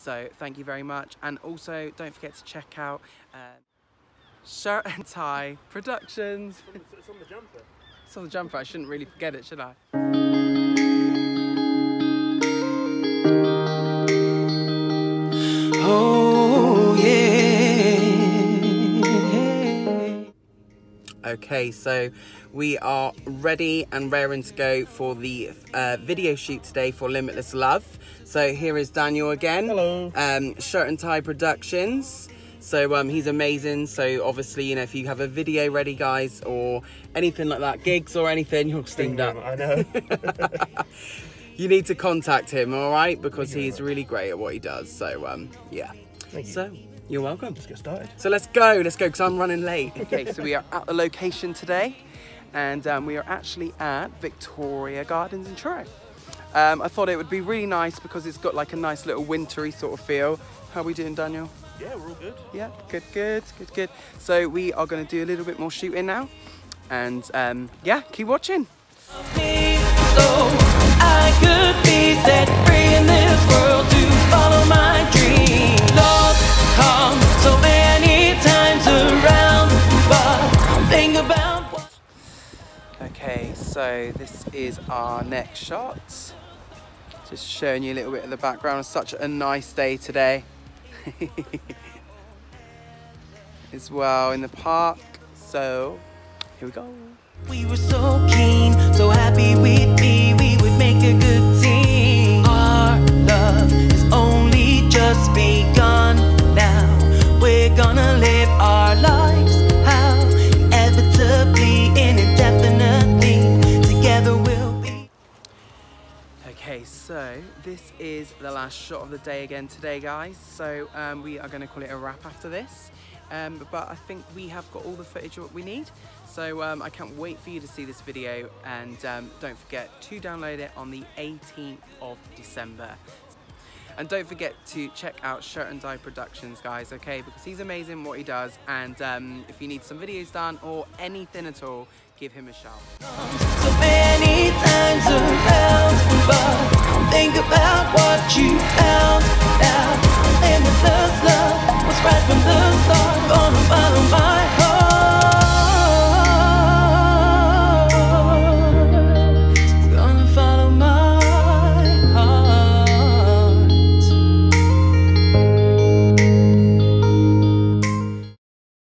So thank you very much. And also don't forget to check out uh, Shirt and Tie Productions. It's on the jumper. It's on the jumper. I shouldn't really forget it, should I? Oh Okay, so we are ready and raring to go for the uh, video shoot today for Limitless Love. So here is Daniel again. Hello. Um, Shirt and Tie Productions. So um, he's amazing. So obviously, you know, if you have a video ready, guys, or anything like that, gigs or anything, you're steamed up. I know. You need to contact him, all right? Because Thank you very he's really great at what he does. So um, yeah. Thank you. So you're welcome. Let's get started. So let's go, let's go, because I'm running late. Okay, so we are at the location today, and um, we are actually at Victoria Gardens in Truro. Um, I thought it would be really nice because it's got like a nice little wintry sort of feel. How are we doing, Daniel? Yeah, we're all good. Yeah, good, good, good, good. So we are going to do a little bit more shooting now, and um, yeah, keep watching. I could be set free in this world so this is our next shot. Just showing you a little bit of the background. Such a nice day today. As well in the park. So here we go. We were so keen, so happy we'd be, we would make a good team. Our love has only just begun now. We're gonna live our lives Okay, so this is the last shot of the day again today, guys. So um, we are going to call it a wrap after this. Um, but I think we have got all the footage we need. So um, I can't wait for you to see this video. And um, don't forget to download it on the 18th of December. And don't forget to check out Shirt and Tie Productions, guys, okay? Because he's amazing what he does. And um, if you need some videos done or anything at all, give him a shout. So Think about what you found out. And with first love was right from the